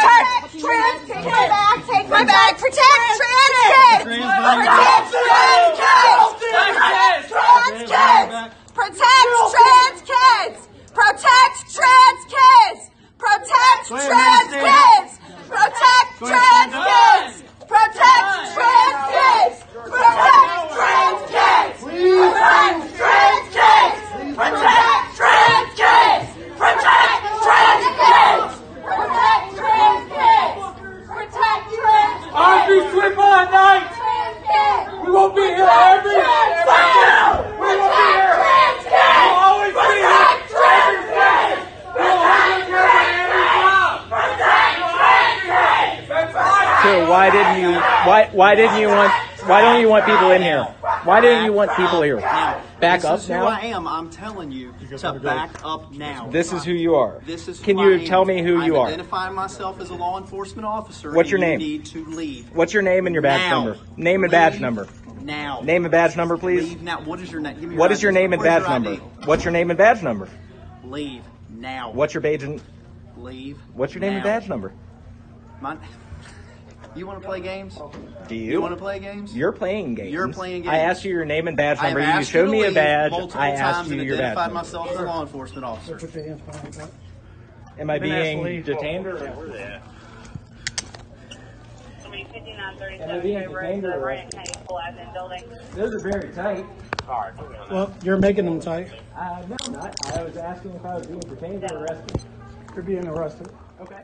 Trans, take my bag, take my bag, protect trans kids! Protect trans kids! Trans kids! Protect trans kids! Protect trans kids! Protect trans kids! Protect trans So why didn't you? Why why didn't you want? Why don't you want people in here? Why didn't you want people here? Now, Back this up is who now. I am. I'm telling you to back up now. This is who you are. This is Can who you I am. tell me who I'm you are? identifying myself as a law enforcement officer. What's and your you name? Need to leave What's your name and your badge now. number? Name and badge Leave number. Now. Name and badge number, please. Leave now. What is your name? Give me What is your name and badge number? What's your name and badge number? Leave now. What's your badge? and- Leave. What's your name and now. badge number? My, you want to play games? Do You you? want to play games? You're playing games. You're playing games. I asked you your name and badge number. You showed me a badge. multiple I asked times you and your badge identified number. myself as a law enforcement officer. Put your hands behind your back. Am I Been asked to being detained or? Somebody 5937 Am I being over at detained the or Brandon County School Admin Building. Those are very tight. Well, you're making them tight. Uh, no, I'm not. I was asking if I was being detained or arrested. You're being arrested. Okay.